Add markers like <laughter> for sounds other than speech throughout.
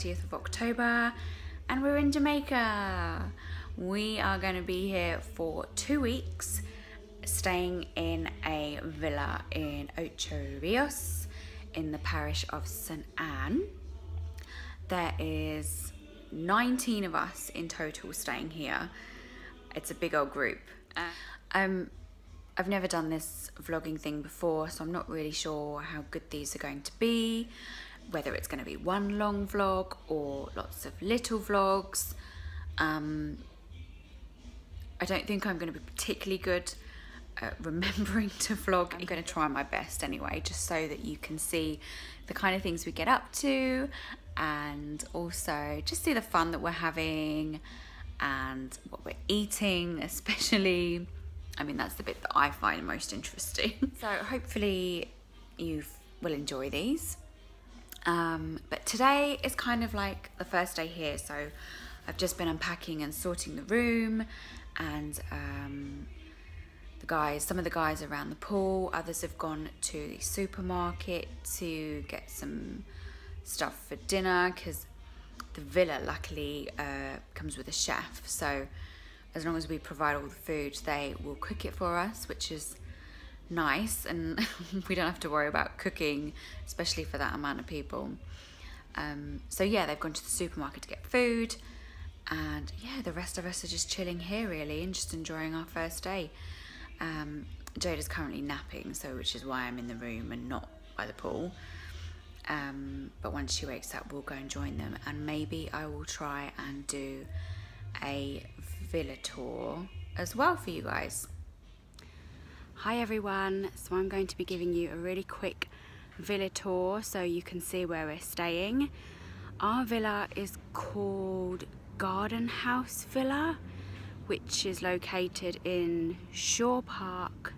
20th of October and we're in Jamaica. We are going to be here for two weeks, staying in a villa in Ocho Rios in the parish of St. Ann. There is 19 of us in total staying here. It's a big old group. Um, I've never done this vlogging thing before, so I'm not really sure how good these are going to be whether it's going to be one long vlog or lots of little vlogs. Um, I don't think I'm going to be particularly good at <laughs> remembering to vlog. I'm going to try my best anyway, just so that you can see the kind of things we get up to and also just see the fun that we're having and what we're eating, <laughs> especially. I mean, that's the bit that I find most interesting. so hopefully you will enjoy these. Um, but today is kind of like the first day here, so I've just been unpacking and sorting the room, and um, the guys, some of the guys around the pool, others have gone to the supermarket to get some stuff for dinner because the villa luckily uh, comes with a chef, so as long as we provide all the food, they will cook it for us, which is nice and <laughs> we don't have to worry about cooking, especially for that amount of people. Um, so yeah, they've gone to the supermarket to get food and yeah, the rest of us are just chilling here really and just enjoying our first day. Um, Jade is currently napping, so which is why I'm in the room and not by the pool. Um, but once she wakes up, we'll go and join them, and maybe I will try and do a villa tour as well for you guys. Hi everyone, so I'm going to be giving you a really quick villa tour so you can see where we're staying. Our villa is called Garden House Villa, which is located in Shaw Park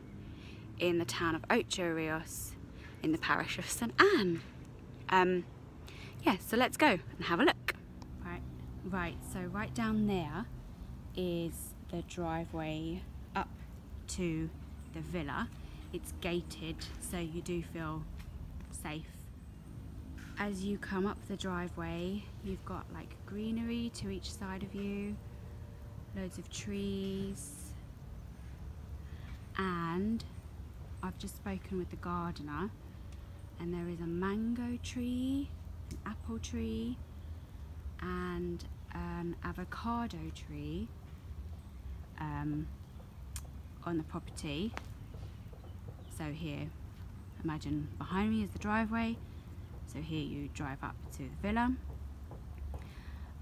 in the town of Ocho Rios in the parish of St Ann. Um, yeah, so let's go and have a look. Right, right, so right down there is the driveway up to the villa. It's gated so you do feel safe. As you come up the driveway you've got like greenery to each side of you, loads of trees and I've just spoken with the gardener and there is a mango tree, an apple tree and an avocado tree um, on the property. So here, imagine behind me is the driveway. So here you drive up to the villa.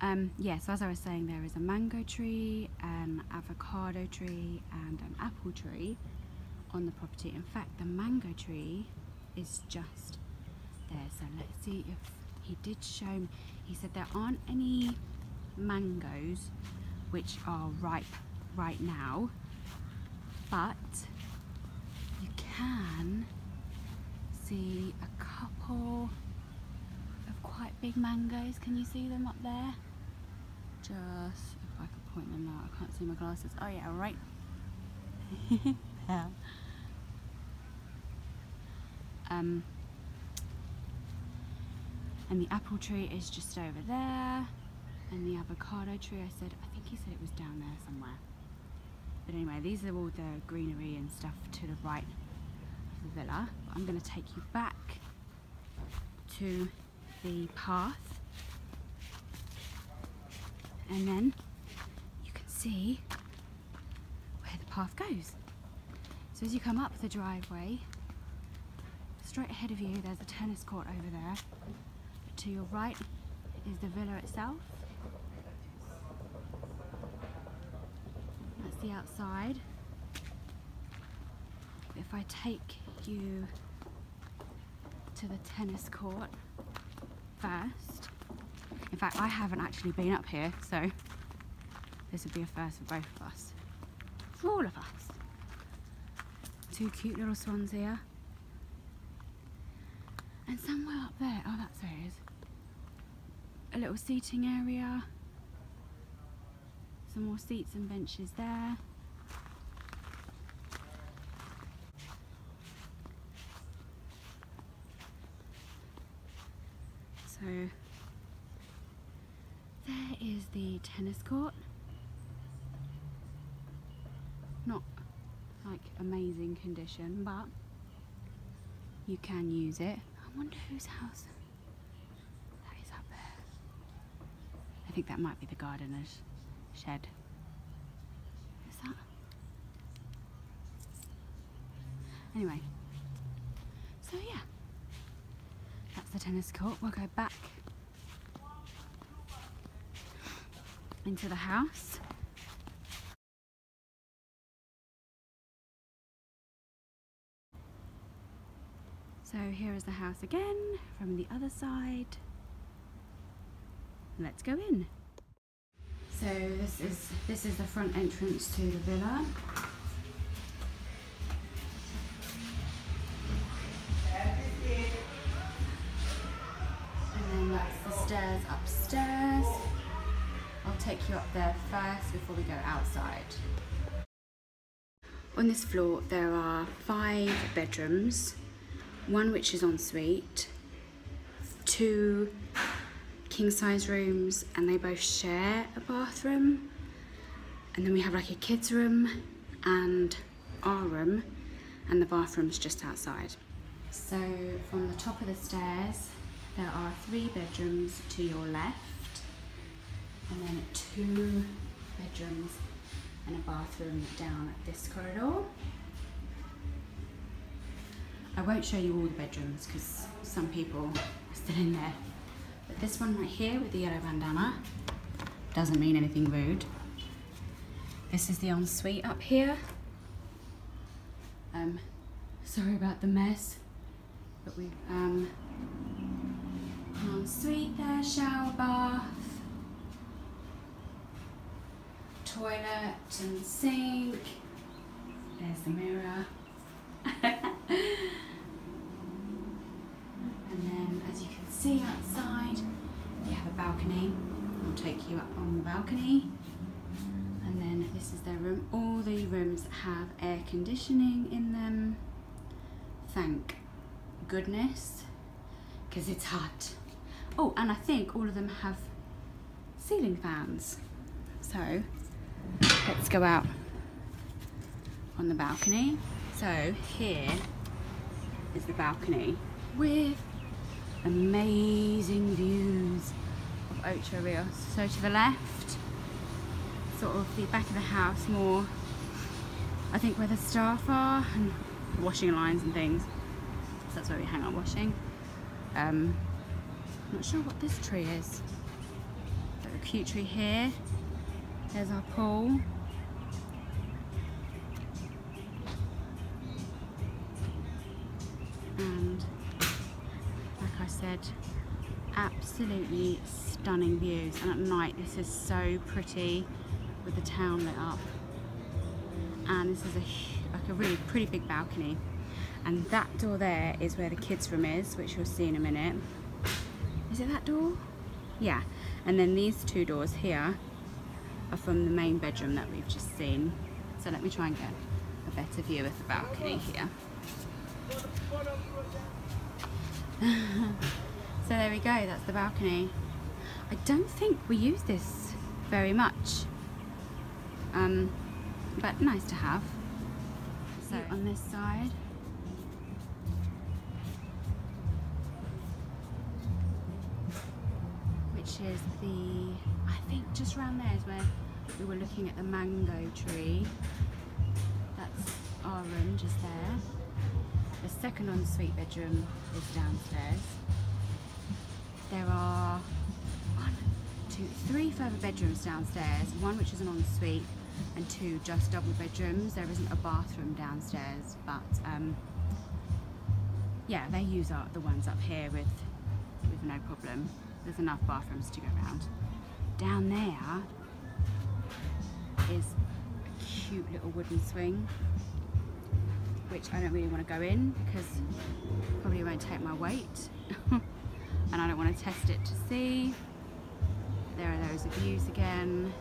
Um, yeah, so as I was saying, there is a mango tree, an avocado tree, and an apple tree on the property. In fact, the mango tree is just there. So let's see if he did show me. He said there aren't any mangoes which are ripe right now but you can see a couple of quite big mangoes. Can you see them up there? Just, if I could point them out, I can't see my glasses. Oh yeah, right <laughs> there. Um, and the apple tree is just over there. And the avocado tree, I said, I think he said it was down there somewhere. But anyway, these are all the greenery and stuff to the right of the villa. I'm going to take you back to the path and then you can see where the path goes. So as you come up the driveway, straight ahead of you there's a tennis court over there. But to your right is the villa itself the outside. If I take you to the tennis court first, in fact I haven't actually been up here so this would be a first for both of us, for all of us. Two cute little swans here. And somewhere up there, oh that's where it is, a little seating area some more seats and benches there. So there is the tennis court. Not like amazing condition, but you can use it. I wonder whose house that is up there. I think that might be the gardener's shed. Is that? Anyway, so yeah, that's the tennis court. We'll go back into the house. So here is the house again from the other side. Let's go in. So this is this is the front entrance to the villa. And then that's the stairs upstairs. I'll take you up there first before we go outside. On this floor there are five bedrooms, one which is en suite, two king size rooms and they both share a bathroom. And then we have like a kids room and our room and the bathroom's just outside. So from the top of the stairs there are three bedrooms to your left and then two bedrooms and a bathroom down this corridor. I won't show you all the bedrooms because some people are still in there. This one right here with the yellow bandana doesn't mean anything rude. This is the ensuite up here. Um, sorry about the mess, but we um, ensuite there, shower bath, toilet and sink. There's the mirror. <laughs> and then as you can see outside, you have a balcony. I'll take you up on the balcony. And then this is their room. All the rooms have air conditioning in them. Thank goodness, because it's hot. Oh, and I think all of them have ceiling fans. So let's go out on the balcony. So here is the balcony with amazing views Ocho Rios. So to the left, sort of the back of the house more, I think where the staff are and washing lines and things. So that's where we hang our washing. Um, not sure what this tree is. Got a cute tree here. There's our pool. And like I said, absolutely stunning views. And at night this is so pretty with the town lit up. And this is a, like a really pretty big balcony. And that door there is where the kids room is, which you'll see in a minute. Is it that door? Yeah. And then these two doors here are from the main bedroom that we've just seen. So let me try and get a better view of the balcony here. <laughs> so there we go, that's the balcony. I don't think we use this very much, um, but nice to have. So on this side, which is the, I think just around there is where we were looking at the mango tree. That's our room just there. The second ensuite bedroom is downstairs. There are two, three further bedrooms downstairs, one which is an ensuite and two just double bedrooms. There isn't a bathroom downstairs, but um, yeah, they use our, the ones up here with, with no problem. There's enough bathrooms to go around. Down there is a cute little wooden swing which I don't really want to go in because probably won't take my weight <laughs> and I don't want to test it to see. There are those views again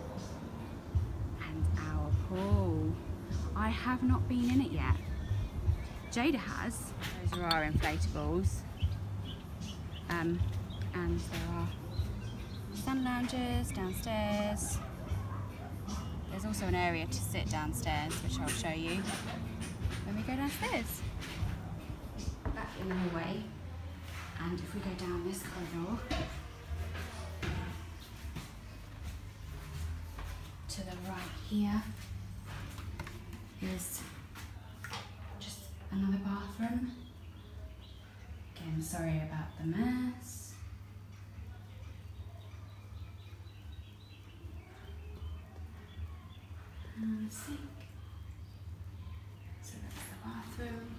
and our pool. I have not been in it yet. Jada has. Those are our inflatables um, and there are sun lounges downstairs. There's also an area to sit downstairs, which I'll show you when we go downstairs. Back in the hallway, and if we go down this corridor, to the right here is just another bathroom. Again, sorry about the mess. And the sink. So that's the bathroom,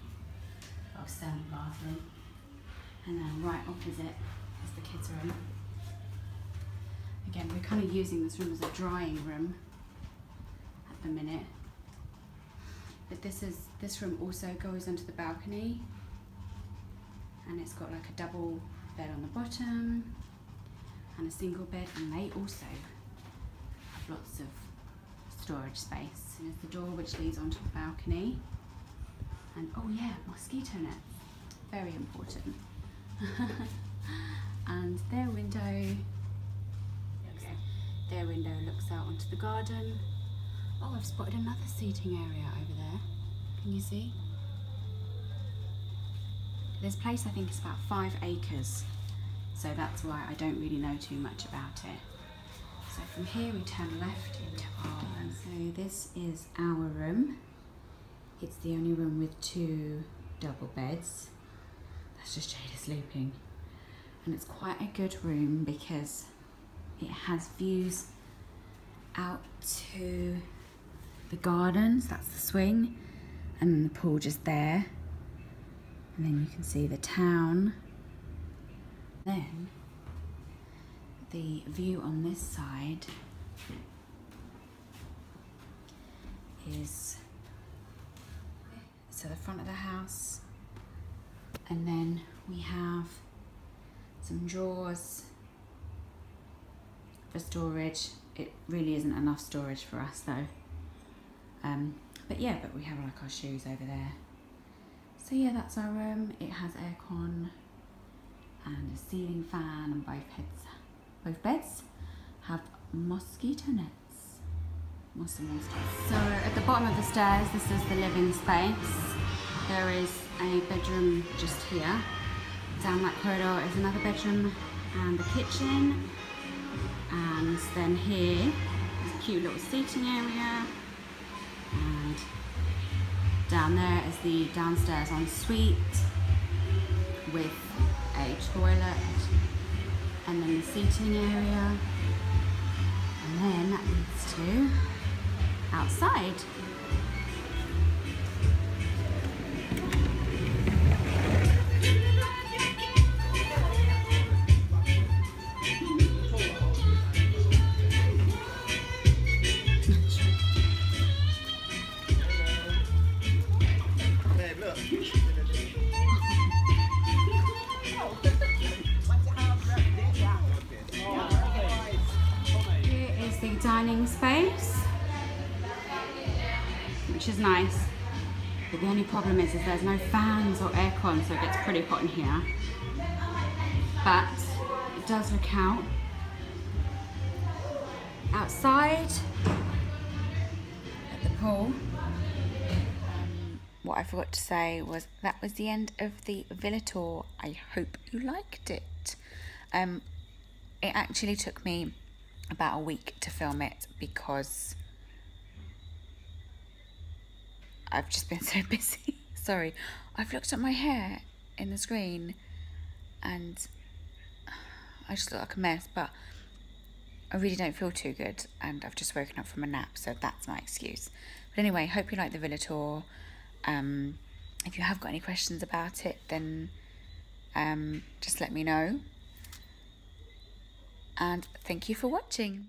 upstairs bathroom. And then right opposite is the kids' room. Again, we're kind of using this room as a drying room the minute. But this is this room also goes onto the balcony and it's got like a double bed on the bottom and a single bed and they also have lots of storage space. And there's the door which leads onto the balcony. And oh yeah, mosquito net. very important. <laughs> and their window, their window looks out onto the garden. Oh, I've spotted another seating area over there. Can you see? This place I think is about five acres, so that's why I don't really know too much about it. So from here we turn left into our room. So this is our room. It's the only room with two double beds. That's just Jada sleeping. And it's quite a good room because it has views out to the gardens, that's the swing, and then the pool just there. And then you can see the town. Then the view on this side is so the front of the house and then we have some drawers for storage it really isn't enough storage for us though um, but yeah but we have like our shoes over there so yeah that's our room it has aircon and a ceiling fan and both heads both beds have mosquito nets. So at the bottom of the stairs, this is the living space. There is a bedroom just here. Down that corridor is another bedroom and the kitchen. And then here is a cute little seating area. And down there is the downstairs ensuite with a toilet and then the seating area. And then that leads to outside But the only problem is, is there's no fans or aircon, so it gets pretty hot in here. But it does look out. Outside, at the pool, what I forgot to say was that was the end of the villa tour. I hope you liked it. Um, it actually took me about a week to film it because I've just been <laughs> so busy. Sorry, I've looked at my hair in the screen and I just look like a mess, but I really don't feel too good and I've just woken up from a nap, so that's my excuse. But anyway, hope you like the villa tour. Um, if you have got any questions about it, then um, just let me know and thank you for watching.